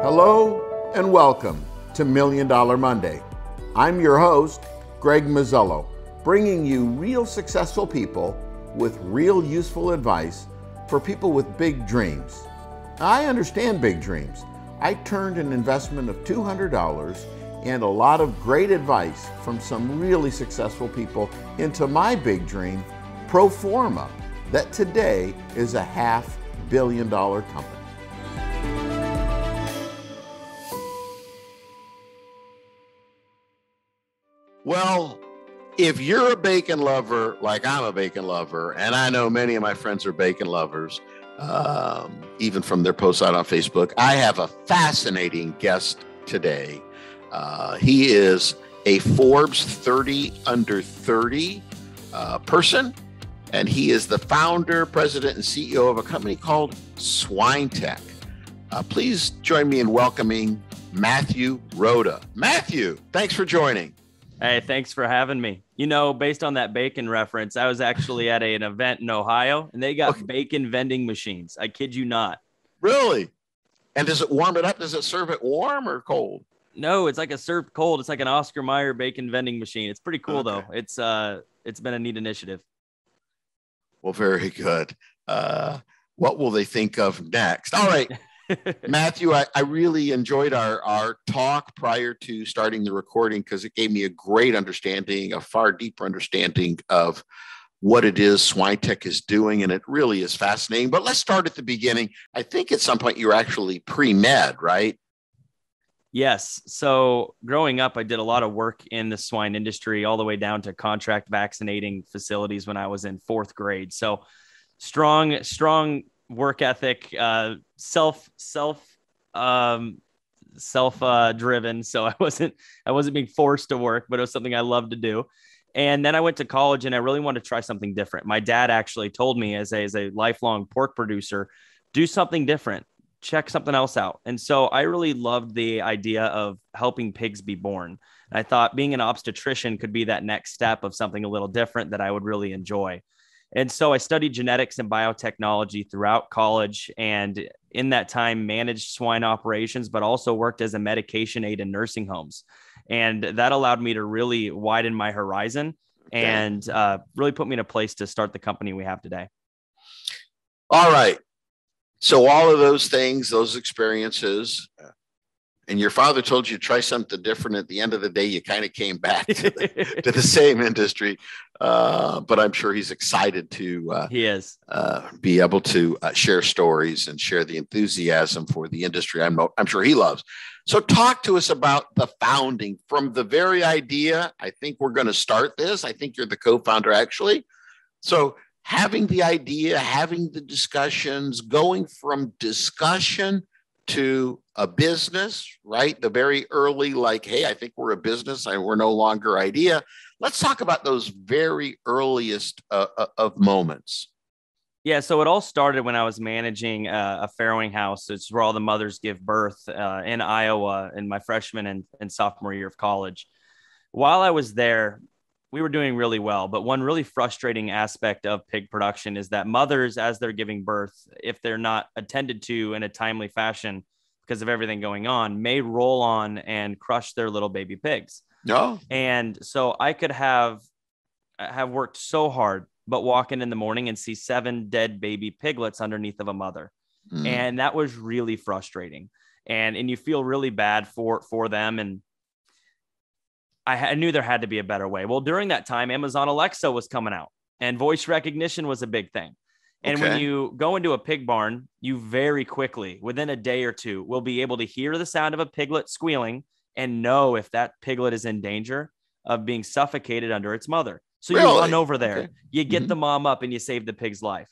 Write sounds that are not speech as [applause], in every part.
Hello and welcome to Million Dollar Monday. I'm your host, Greg Muzzillo, bringing you real successful people with real useful advice for people with big dreams. I understand big dreams. I turned an investment of $200 and a lot of great advice from some really successful people into my big dream, Proforma, that today is a half billion dollar company. Well, if you're a bacon lover, like I'm a bacon lover, and I know many of my friends are bacon lovers, um, even from their posts out on Facebook, I have a fascinating guest today. Uh, he is a Forbes 30 under 30 uh, person, and he is the founder, president, and CEO of a company called SwineTech. Uh, please join me in welcoming Matthew Rooda. Matthew, thanks for joining. Hey, thanks for having me. You know, based on that bacon reference, I was actually at a, an event in Ohio and they got okay. bacon vending machines. I kid you not. Really? And does it warm it up? Does it serve it warm or cold? No, it's like a served cold. It's like an Oscar Mayer bacon vending machine. It's pretty cool okay. though. It's uh it's been a neat initiative. Well, very good. Uh what will they think of next? All right. [laughs] Matthew, I, I, really enjoyed our, our talk prior to starting the recording because it gave me a great understanding, a far deeper understanding of what it is SwineTech is doing. And it really is fascinating. But let's start at the beginning. I think at some point you were actually pre med, right? Yes. So growing up, I did a lot of work in the swine industry, all the way down to contract vaccinating facilities when I was in fourth grade. So strong, strong work ethic, uh, self self um, self uh, driven. So [laughs] I wasn't I wasn't being forced to work, but it was something I loved to do. And then I went to college and I really wanted to try something different. My dad actually told me as a, as a lifelong pork producer, do something different, check something else out. And so I really loved the idea of helping pigs be born. I thought being an obstetrician could be that next step of something a little different that I would really enjoy. And so I studied genetics and biotechnology throughout college and in that time managed swine operations, but also worked as a medication aid in nursing homes. And that allowed me to really widen my horizon okay. and uh, really put me in a place to start the company we have today. All right. So, all of those things, those experiences, and your father told you to try something different at the end of the day you kind of came back to the, [laughs] to the same industry uh, but i'm sure he's excited to uh, he is. uh, be able to uh, share stories and share the enthusiasm for the industry i'm, I'm sure he loves. So talk to us about the founding. From the very idea i think we're going to start this. I think you're the co-founder actually. So having the idea having the discussions going from discussion to a business, right? The very early, like, hey, I think we're a business and we're no longer idea. Let's talk about those very earliest uh, uh of moments. Yeah, so it all started when I was managing uh, a farrowing house. It's where all the mothers give birth uh, in Iowa in my freshman and, and sophomore year of college. While I was there, we were doing really well. But one really frustrating aspect of pig production is that mothers, as they're giving birth, if they're not attended to in a timely fashion because of everything going on, may roll on and crush their little baby pigs. No. And so I could have have worked so hard, but walk in in the morning and see seven dead baby piglets underneath of a mother. Mm. And that was really frustrating. And and you feel really bad for for them and I, I knew there had to be a better way. Well, during that time, Amazon Alexa was coming out and voice recognition was a big thing. And okay. when you go into a pig barn, you very quickly, within a day or two, will be able to hear the sound of a piglet squealing and know if that piglet is in danger of being suffocated under its mother. So really? you run over there, okay. you get mm-hmm. the mom up, and you save the pig's life.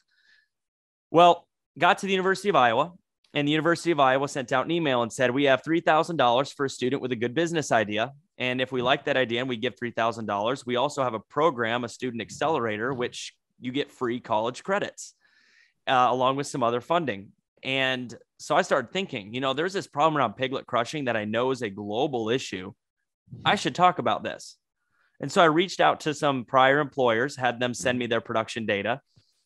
Well, got to the University of Iowa, and the University of Iowa sent out an email and said, We have $3,000 for a student with a good business idea. And if we like that idea and we give $3,000, we also have a program, a student accelerator, which you get free college credits uh, along with some other funding. And so I started thinking, you know, there's this problem around piglet crushing that I know is a global issue. I should talk about this. And so I reached out to some prior employers, had them send me their production data.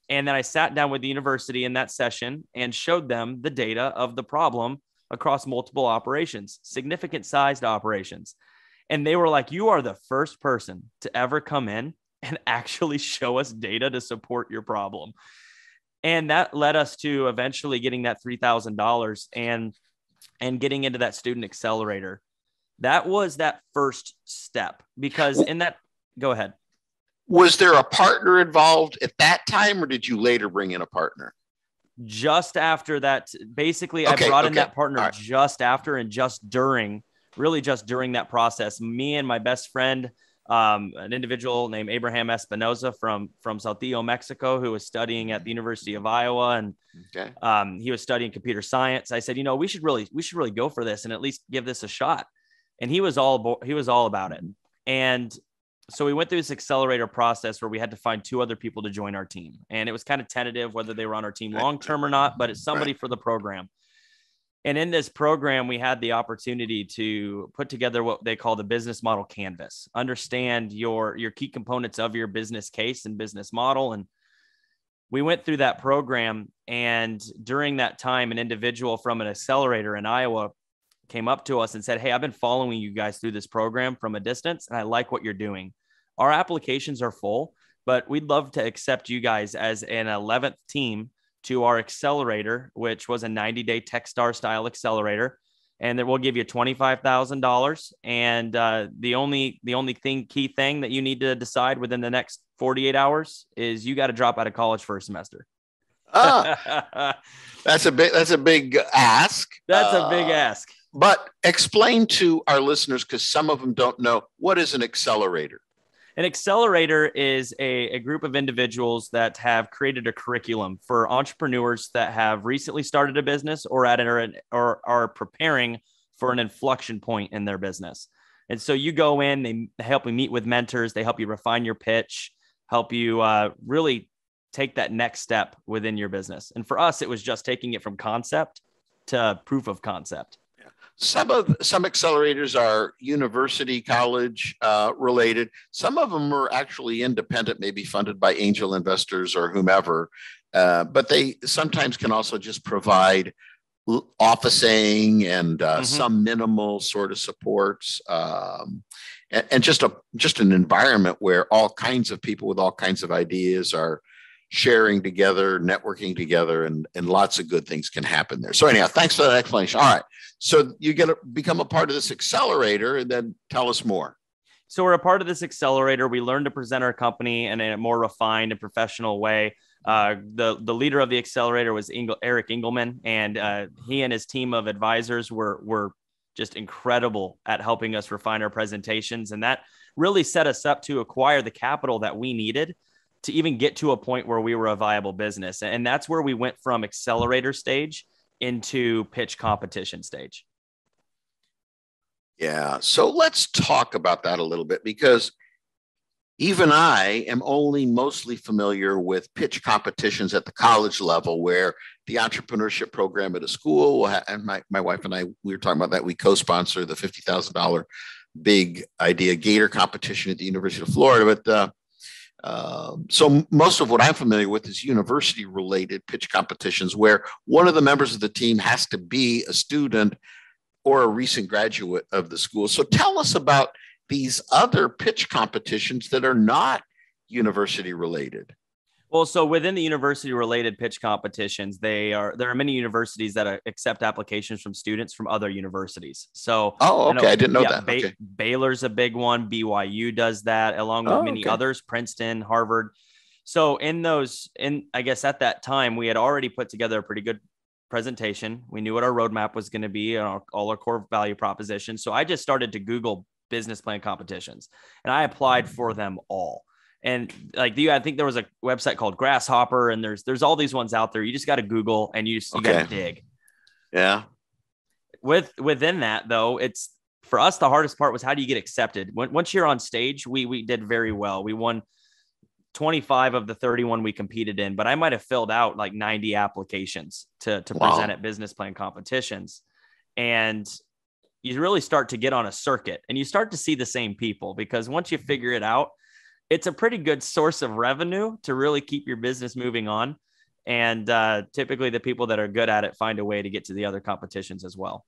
And then I sat down with the university in that session and showed them the data of the problem across multiple operations, significant sized operations. And they were like, You are the first person to ever come in and [laughs] actually show us data to support your problem. And that led us to eventually getting that $3,000 and and getting into that student accelerator. That was that first step because in that go ahead. Was there a partner involved at that time or did you later bring in a partner? Just after that basically okay, I brought okay. in that partner right. just after and just during really just during that process me and my best friend um, an individual named Abraham Espinoza from from Saltillo, Mexico, who was studying at the University of Iowa, and okay. um, he was studying computer science. I said, you know, we should really we should really go for this and at least give this a shot. And he was all he was all about it. And so we went through this accelerator process where we had to find two other people to join our team, and it was kind of tentative whether they were on our team long term or not, but it's somebody for the program. And in this program, we had the opportunity to put together what they call the business model canvas, understand your, your key components of your business case and business model. And we went through that program. And during that time, an individual from an accelerator in Iowa came up to us and said, Hey, I've been following you guys through this program from a distance, and I like what you're doing. Our applications are full, but we'd love to accept you guys as an 11th team to our accelerator, which was a 90 day Techstar style accelerator. And then we'll give you $25,000. And uh, the only, the only thing, key thing that you need to decide within the next 48 hours is you got to drop out of college for a semester. ah, [laughs] that's a big, that's a big ask. That's uh, a big ask. But explain to our listeners, because some of them don't know, what is an accelerator? An accelerator is a, a group of individuals that have created a curriculum for entrepreneurs that have recently started a business or at an, or are preparing for an inflection point in their business. And so you go in, they help you meet with mentors, they help you refine your pitch, help you uh, really take that next step within your business. And for us, it was just taking it from concept to proof of concept. Some of some accelerators are university, college uh, related. Some of them are actually independent, maybe funded by angel investors or whomever. Uh, but they sometimes can also just provide officing and uh, mm-hmm. some minimal sort of supports, um, and, and, just a just an environment where all kinds of people with all kinds of ideas are sharing together, networking together, and, and lots of good things can happen there. So anyhow, thanks for that explanation. All right. So you get to become a part of this accelerator and then tell us more. So we're a part of this accelerator. We learn to present our company in a more refined and professional way. Uh, the the leader of the accelerator was Engel, Eric Engelmann, and uh, he and his team of advisors were were just incredible at helping us refine our presentations, and that really set us up to acquire the capital that we needed to even get to a point where we were a viable business. And that's where we went from accelerator stage into pitch competition stage. Yeah. So let's talk about that a little bit because even I am only mostly familiar with pitch competitions at the college level where the entrepreneurship program at a school, and my, my wife and I, we were talking about that. We co sponsor the $50,000 big idea gator competition at the University of Florida. But uh, um, so most of what I'm familiar with is university related pitch competitions where one of the members of the team has to be a student or a recent graduate of the school. So tell us about these other pitch competitions that are not university related. Well, so within the university related pitch competitions, they are there are many universities that uh, accept applications from students from other universities. So, oh, okay, I, know, I didn't know yeah, that. Ba- okay. Baylor's a big one. BYU does that, along with oh, many okay. others. Princeton, Harvard. So, in those, in I guess at that time, we had already put together a pretty good presentation. We knew what our roadmap was going to be and our, all our core value propositions. So, I just started to Google business plan competitions, and I applied for them all and like you, I think there was a website called Grasshopper, and there's there's all these ones out there. You just got to Google and you just you okay. got to dig. Yeah. With within that though, it's for us the hardest part was how do you get accepted? When, once you're on stage, we we did very well. We won 25 of the 31 we competed in, but I might have filled out like 90 applications to to wow. present at business plan competitions, and you really start to get on a circuit and you start to see the same people because once you figure it out it's a pretty good source of revenue to really keep your business moving on. And uh, typically, the people that are good at it find a way to get to the other competitions as well.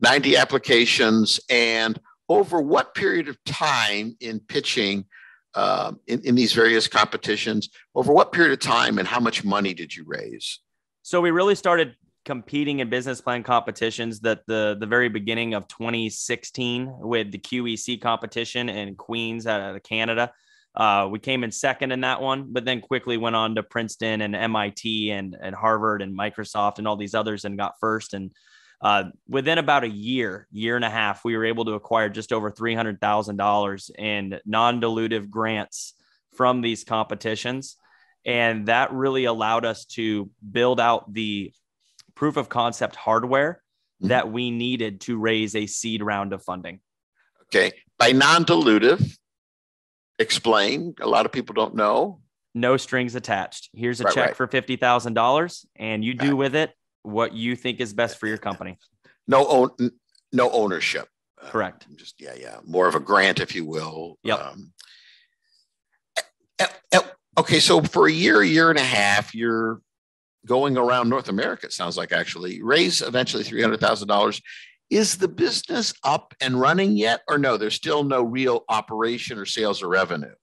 90 applications. And over what period of time in pitching um, in, in these various competitions, over what period of time and how much money did you raise? So we really started competing in business plan competitions that the the very beginning of 2016 with the QEC competition in Queens out of Canada. Uh, we came in second in that one, but then quickly went on to Princeton and MIT and, and Harvard and Microsoft and all these others and got first. And uh, within about a year, year and a half, we were able to acquire just over $300,000 in non dilutive grants from these competitions. And that really allowed us to build out the proof of concept hardware mm-hmm. that we needed to raise a seed round of funding. Okay. By non dilutive, explain. A lot of people don't know. No strings attached. Here's a right, check right. for $50,000 and you do right. with it what you think is best for your company. No own, no ownership. Correct. Uh, just yeah, yeah, more of a grant, if you will. Yep. Um, okay, so for a year, a year and a half, you're going around North America. It sounds like actually raise eventually three hundred thousand dollars. Is the business up and running yet, or no? There's still no real operation or sales or revenue.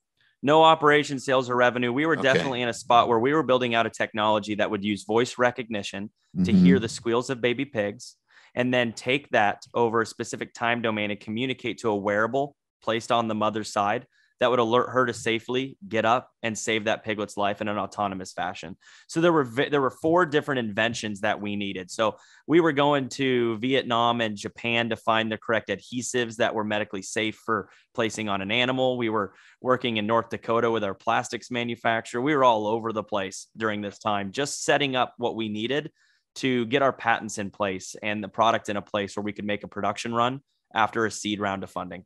No operation, sales, or revenue. We were okay. definitely in a spot where we were building out a technology that would use voice recognition mm-hmm. to hear the squeals of baby pigs, and then take that over a specific time domain and communicate to a wearable placed on the mother's side that would alert her to safely get up and save that piglet's life in an autonomous fashion. So there were there were four different inventions that we needed. So we were going to Vietnam and Japan to find the correct adhesives that were medically safe for placing on an animal. We were working in North Dakota with our plastics manufacturer. We were all over the place during this time, just setting up what we needed to get our patents in place and the product in a place where we could make a production run after a seed round of funding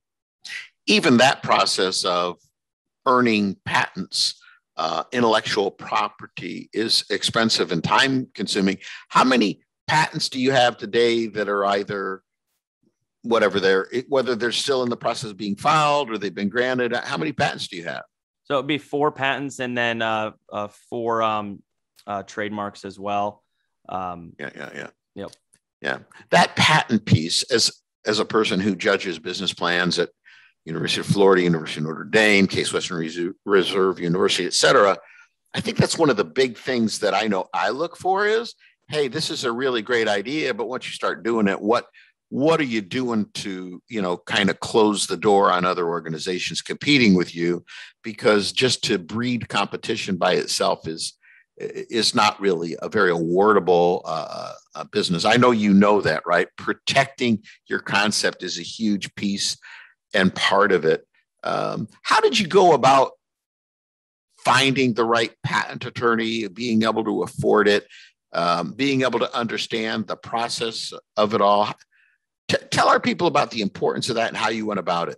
even that process of earning patents, uh, intellectual property is expensive and time consuming. How many patents do you have today that are either whatever they're whether they're still in the process of being filed or they've been granted? How many patents do you have? So it'd be four patents and then uh, uh, four um, uh, trademarks as well. Um, yeah, yeah, yeah. Yep. Yeah, that patent piece, as as a person who judges business plans at University of Florida, University of Notre Dame, Case Western Reserve University, et cetera. I think that's one of the big things that I know I look for is, hey, this is a really great idea, but once you start doing it, what what are you doing to you know kind of close the door on other organizations competing with you? Because just to breed competition by itself is is not really a very awardable uh, business. I know you know that right? Protecting your concept is a huge piece and part of it. Um, how did you go about finding the right patent attorney, being able to afford it, um, being able to understand the process of it all? T- tell our people about the importance of that and how you went about it.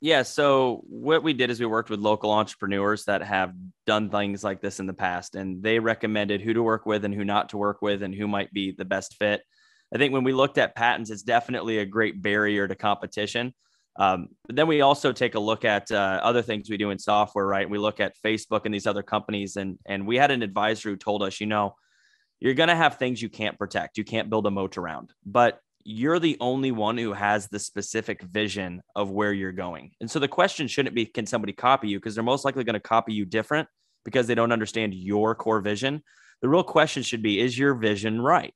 Yeah. So what we did is we worked with local entrepreneurs that have done things like this in the past, and they recommended who to work with and who not to work with, and who might be the best fit. I think when we looked at patents, it's definitely a great barrier to competition. Um, but then we also take a look at uh, other things we do in software, right? We look at Facebook and these other companies, and and we had an advisor who told us, you know, you're going to have things you can't protect, you can't build a moat around, but you're the only one who has the specific vision of where you're going. And so the question shouldn't be, can somebody copy you? Because they're most likely going to copy you different because they don't understand your core vision. The real question should be, is your vision right?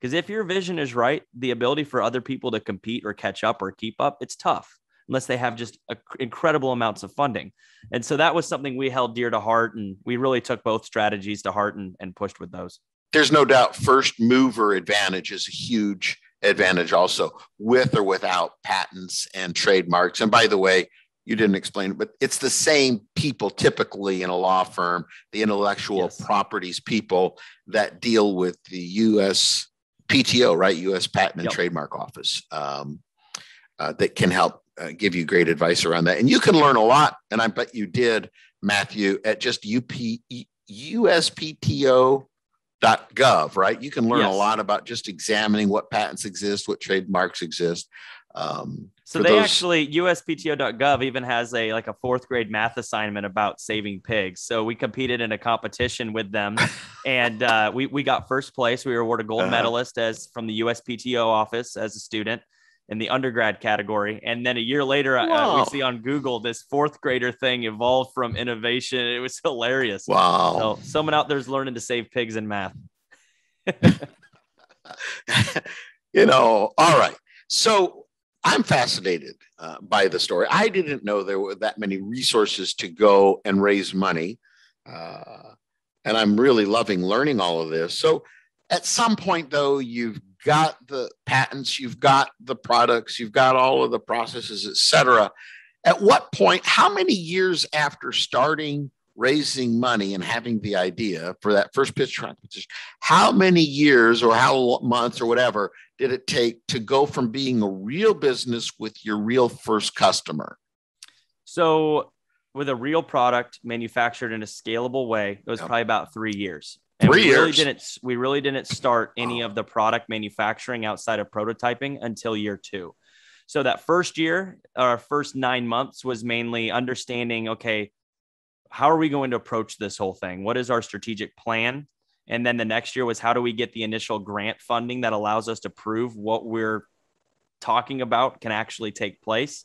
Because if your vision is right, the ability for other people to compete or catch up or keep up, it's tough unless they have just a, incredible amounts of funding. And so that was something we held dear to heart. And we really took both strategies to heart and, and pushed with those. There's no doubt first mover advantage is a huge advantage also with or without patents and trademarks. And by the way, you didn't explain it, but it's the same people typically in a law firm, the intellectual yes. properties people that deal with the US PTO, right? US Patent and yep. Trademark Office um, uh, that can help uh, give you great advice around that. And you can learn a lot, and I bet you did, Matthew, at just UP, USPTO.gov, right? You can learn yes. a lot about just examining what patents exist, what trademarks exist. Um, so they those... actually USPTO.gov even has a like a fourth grade math assignment about saving pigs. So we competed in a competition with them, [laughs] and uh, we we got first place. We were awarded gold uh-huh. medalist as from the USPTO office as a student in the undergrad category. And then a year later, uh, we see on Google this fourth grader thing evolved from innovation. It was [laughs] hilarious. Wow. So someone out there is learning to save pigs in math. [laughs] you know, all right. So I'm fascinated uh, by the story. I didn't know there were that many resources to go and raise money. Uh, and I'm really loving learning all of this. So at some point, though, you've got the patents, you've got the products, you've got all of the processes, et cetera. At what point, how many years after starting raising money and having the idea for that first pitch competition, how many years or how months or whatever did it take to go from being a real business with your real first customer? So, with a real product manufactured in a scalable way, it was yep. probably about three years. And Three we years. Really didn't, we really didn't start any of the product manufacturing outside of prototyping until year two. So that first year, our first nine months was mainly understanding, okay, how are we going to approach this whole thing? What is our strategic plan? And then the next year was how do we get the initial grant funding that allows us to prove what we're talking about can actually take place.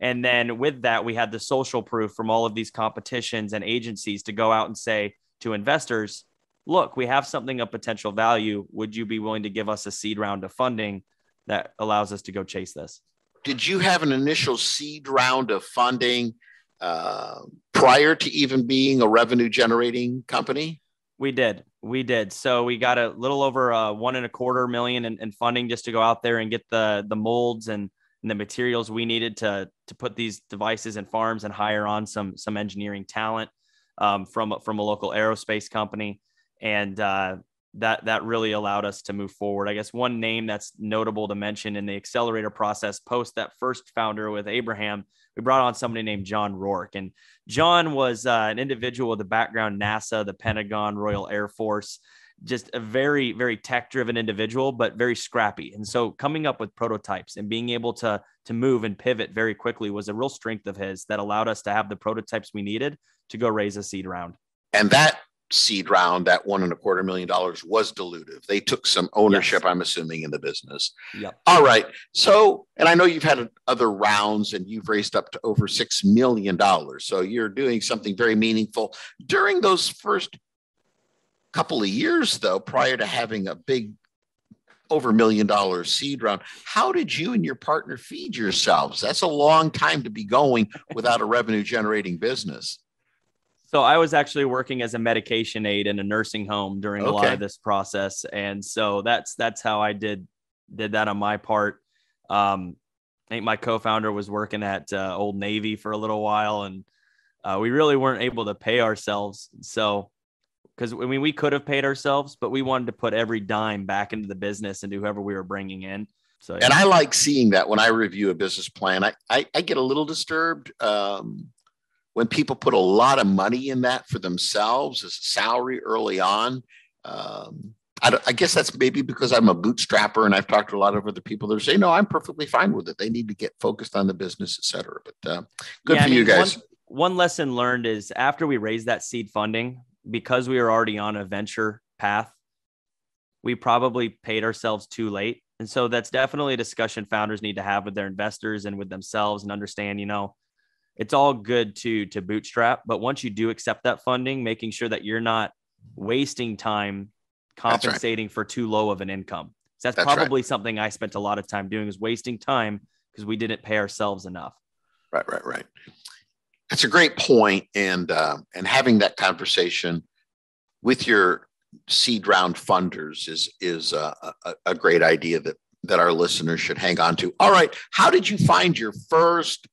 And then with that, we had the social proof from all of these competitions and agencies to go out and say to investors, look, we have something of potential value. Would you be willing to give us a seed round of funding that allows us to go chase this? Did you have an initial seed round of funding uh, prior to even being a revenue generating company? We did. We did. So we got a little over uh, one and a quarter million in, in, funding just to go out there and get the the molds and, and the materials we needed to to put these devices in farms and hire on some some engineering talent um, from from a local aerospace company and uh, that that really allowed us to move forward. I guess one name that's notable to mention in the accelerator process post that first founder with Abraham, we brought on somebody named John Rourke, and John was uh, an individual with a background NASA, the Pentagon, Royal Air Force. Just a very, very tech driven individual, but very scrappy. And so coming up with prototypes and being able to, to move and pivot very quickly was a real strength of his that allowed us to have the prototypes we needed to go raise a seed round. And that seed round, that one and a quarter million dollars was dilutive. They took some ownership, yes. I'm assuming, in the business. Yep. All right. So, and I know you've had other rounds and you've raised up to over $6 million. So you're doing something very meaningful. During those first couple of years, though, prior to having a big over a million dollar seed round. How did you and your partner feed yourselves? That's a long time to be going without a revenue generating business. So I was actually working as a medication aide in a nursing home during okay. a lot of this process, and so that's that's how I did did that on my part. Um, I think my co-founder was working at uh, Old Navy for a little while, and uh, we really weren't able to pay ourselves. So, because I mean, we could have paid ourselves, but we wanted to put every dime back into the business and do whoever we were bringing in. So, yeah. and I like seeing that when I review a business plan. I I, I get a little disturbed. Um, when people put a lot of money in that for themselves as a salary early on. Um, I, I, guess that's maybe because I'm a bootstrapper and I've talked to a lot of other people that say, no, I'm perfectly fine with it. They need to get focused on the business, et cetera. But uh, good yeah, for I mean, you guys. One, one lesson learned is after we raised that seed funding, because we were already on a venture path, we probably paid ourselves too late. And so that's definitely a discussion founders need to have with their investors and with themselves and understand, you know, it's all good to to bootstrap but once you do accept that funding making sure that you're not wasting time compensating right. for too low of an income so that's, that's probably right. something i spent a lot of time doing is wasting time because we didn't pay ourselves enough right right right that's a great point and uh, and having that conversation with your seed round funders is is a, a, a great idea that that our listeners should hang on to all right how did you find your first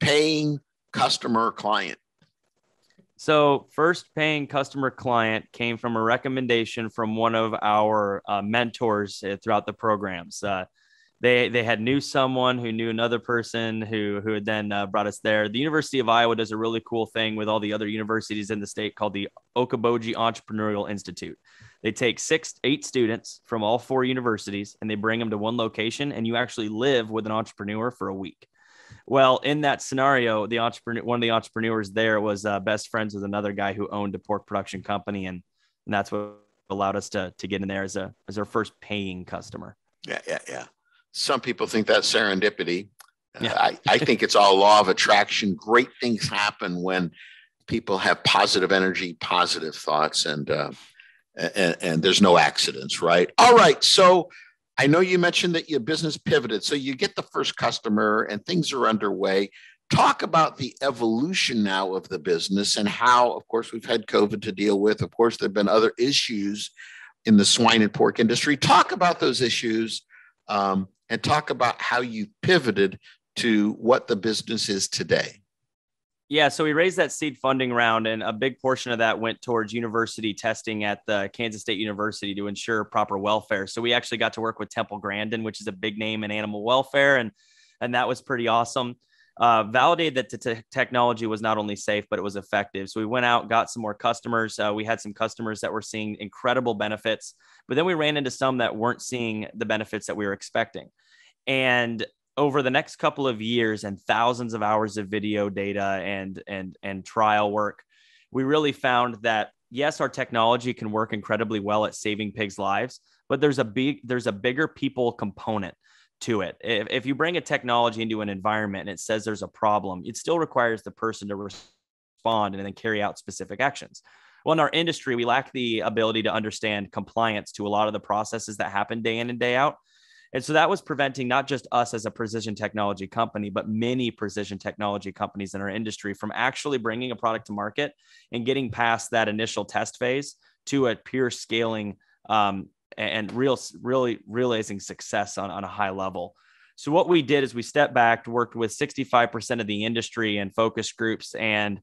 paying customer client? So, first paying customer client came from a recommendation from one of our uh, mentors uh, throughout the programs. Uh, they they had knew someone who knew another person who who had then uh, brought us there. The University of Iowa does a really cool thing with all the other universities in the state called the Okoboji Entrepreneurial Institute. They take six, eight students from all four universities and they bring them to one location, and you actually live with an entrepreneur for a week. Well, in that scenario, the entrepreneur, one of the entrepreneurs there was uh, best friends with another guy who owned a pork production company, and, and that's what allowed us to to get in there as a as our first paying customer. Yeah, yeah, yeah. Some people think that's serendipity. Yeah. Uh, I, I think it's all law of attraction. Great things happen when people have positive energy, positive thoughts, and uh, and, and there's no accidents, right? All right. So I know you mentioned that your business pivoted. So you get the first customer and things are underway. Talk about the evolution now of the business and how, of course, we've had COVID to deal with. Of course, there have been other issues in the swine and pork industry. Talk about those issues um, and talk about how you pivoted to what the business is today. Yeah, so we raised that seed funding round, and a big portion of that went towards university testing at the Kansas State University to ensure proper welfare. So we actually got to work with Temple Grandin, which is a big name in animal welfare, and and that was pretty awesome. Uh, validated that the t- technology was not only safe but it was effective. So we went out, got some more customers. Uh, we had some customers that were seeing incredible benefits, but then we ran into some that weren't seeing the benefits that we were expecting. And over the next couple of years and thousands of hours of video data and and and trial work, we really found that yes, our technology can work incredibly well at saving pigs' lives, but there's a big there's a bigger people component to it. If, if you bring a technology into an environment and it says there's a problem, it still requires the person to respond and then carry out specific actions. Well, in our industry, we lack the ability to understand compliance to a lot of the processes that happen day in and day out. And so that was preventing not just us as a precision technology company, but many precision technology companies in our industry from actually bringing a product to market and getting past that initial test phase to a pure scaling um, and real, really realizing success on, on a high level. So what we did is we stepped back, worked with 65% of the industry and focus groups and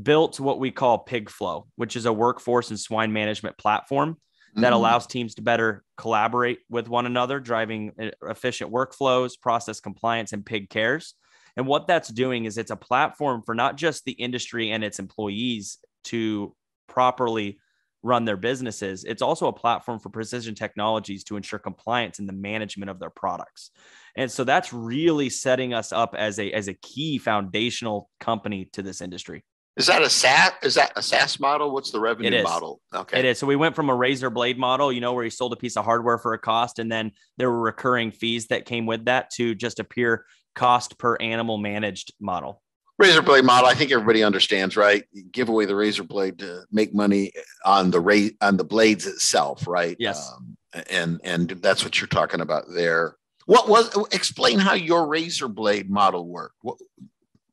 built what we call Pigflow, which is a workforce and swine management platform that mm-hmm. allows teams to better collaborate with one another, driving uh, efficient workflows, process compliance, and pig cares. And what that's doing is it's a platform for not just the industry and its employees to properly run their businesses. It's also a platform for precision technologies to ensure compliance in the management of their products. And so that's really setting us up as a as a key foundational company to this industry. Is that a SaaS? Is that a SaaS model? What's the revenue model? Okay. It is. So we went from a razor blade model, you know, where you sold a piece of hardware for a cost, and then there were recurring fees that came with that, to just a pure cost per animal managed model. Razor blade model. I think everybody understands, right? You give away the razor blade to make money on the ra- on the blades itself, right? Yes. Um, and and that's what you're talking about there. What was? Explain how your razor blade model worked. What,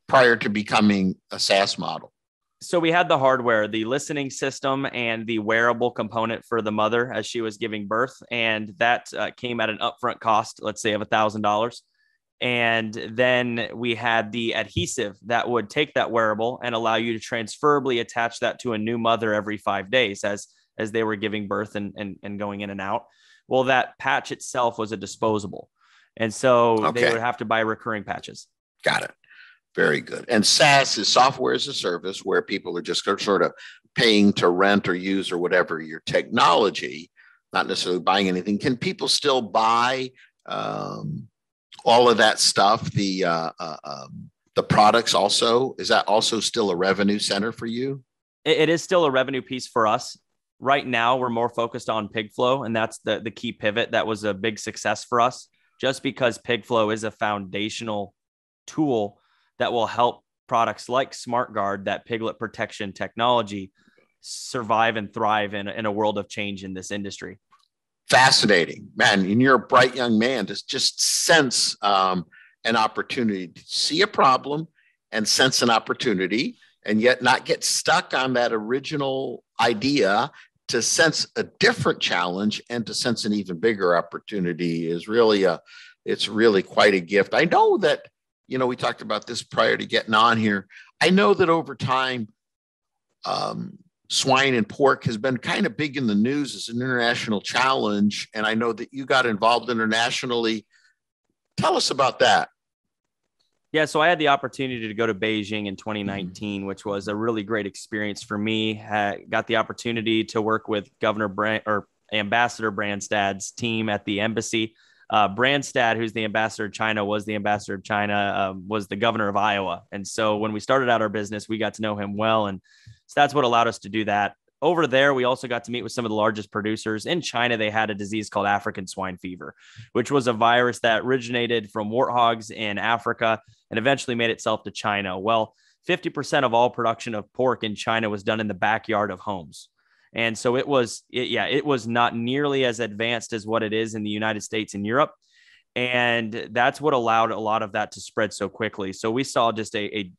prior to becoming a SaaS model so we had the hardware, the listening system, and the wearable component for the mother as she was giving birth, and that uh, came at an upfront cost, let's say, of a thousand dollars. And then we had the adhesive that would take that wearable and allow you to transferably attach that to a new mother every five days as as they were giving birth and and, and going in and out. Well, that patch itself was a disposable, and so okay. they would have to buy recurring patches. Got it. Very good. And SaaS is software as a service where people are just sort of paying to rent or use or whatever your technology, not necessarily buying anything. Can people still buy um, all of that stuff? The uh, uh, um, the products also is that also still a revenue center for you? it is still a revenue piece for us. Right now, we're more focused on Pigflow, and that's the the key pivot. That was a big success for us, just because Pigflow is a foundational tool that will help products like SmartGuard, that piglet protection technology, survive and thrive in, in a world of change in this industry. Fascinating, man. And you're a bright young man to just sense um, an opportunity to see a problem and sense an opportunity, and yet not get stuck on that original idea to sense a different challenge and to sense an even bigger opportunity is really a it's really quite a gift. I know that you know, we talked about this prior to getting on here. I know that over time, um, swine and pork has been kind of big in the news as an international challenge. And I know that you got involved internationally Tell us about that. Yeah, so I had the opportunity to go to Beijing in 2019, mm-hmm. which was a really great experience for me. Got the opportunity to work with Governor Brand or Ambassador Branstad's team at the embassy. Uh, Branstad, who's the ambassador of China, was the ambassador of China, um, was the governor of Iowa. And so when we started out our business, we got to know him well. And so that's what allowed us to do that over there, we also got to meet with some of the largest producers. In China, they had a disease called African swine fever, which was a virus that originated from warthogs in Africa and eventually made itself to China. Well, 50% of all production of pork in China was done in the backyard of homes. And so it was, it, yeah, it was not nearly as advanced as what it is in the United States and Europe. And that's what allowed a lot of that to spread so quickly. So we saw just a, a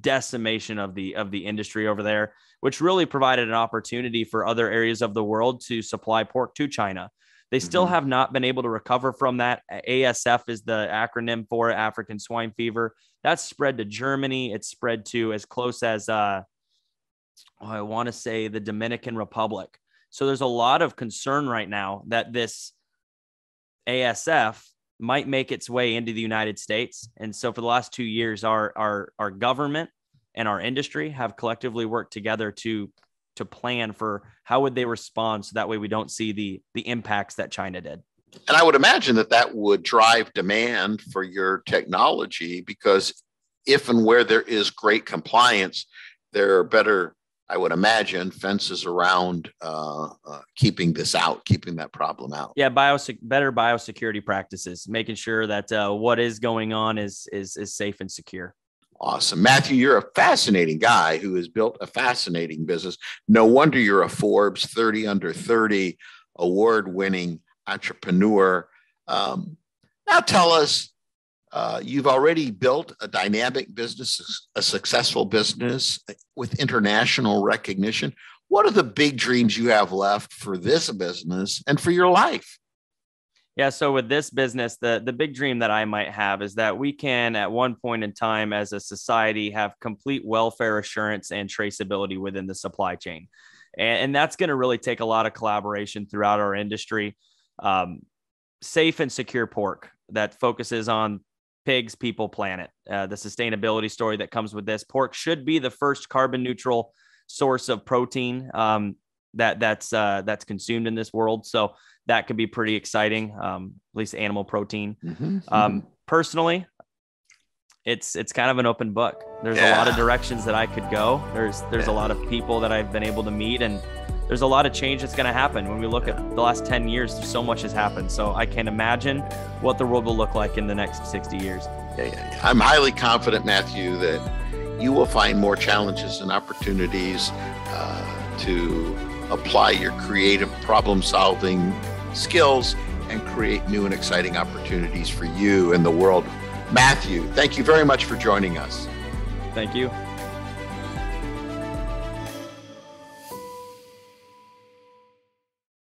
decimation of the of the industry over there which really provided an opportunity for other areas of the world to supply pork to China. They still mm-hmm. have not been able to recover from that. ASF is the acronym for African swine fever. That's spread to Germany. It's spread to as close as uh, oh, I want to say the Dominican Republic. So there's a lot of concern right now that this ASF might make its way into the United States. And so for the last two years, our our our government and our industry have collectively worked together to to plan for how would they respond so that way we don't see the the impacts that China did. And I would imagine that that would drive demand for your technology because if and where there is great compliance, there are better, I would imagine, fences around uh, uh, keeping this out, keeping that problem out. Yeah, biosec- better biosecurity practices, making sure that uh, what is going on is is is safe and secure. Awesome. Matthew, you're a fascinating guy who has built a fascinating business. No wonder you're a Forbes 30 under 30 award winning entrepreneur. Um, now tell us, uh, you've already built a dynamic business, a successful business with international recognition. What are the big dreams you have left for this business and for your life? Yeah. So with this business, the the big dream that I might have is that we can, at one point in time, as a society, have complete welfare assurance and traceability within the supply chain, and, and that's going to really take a lot of collaboration throughout our industry. Um, safe and secure pork that focuses on pigs, people, planet. Uh, the sustainability story that comes with this pork should be the first carbon neutral source of protein um, that that's uh, that's consumed in this world. So that could be pretty exciting. Um, at least animal protein. Mm-hmm. Um, personally, it's it's kind of an open book. There's yeah. a lot of directions that I could go. There's there's yeah. a lot of people that I've been able to meet, and there's a lot of change that's going to happen. When we look at the last 10 years, so much has happened. So I can't imagine what the world will look like in the next 60 years. I'm highly confident, Matthew, that you will find more challenges and opportunities uh, to apply your creative problem solving skills and create new and exciting opportunities for you and the world. Matthew, thank you very much for joining us. Thank you.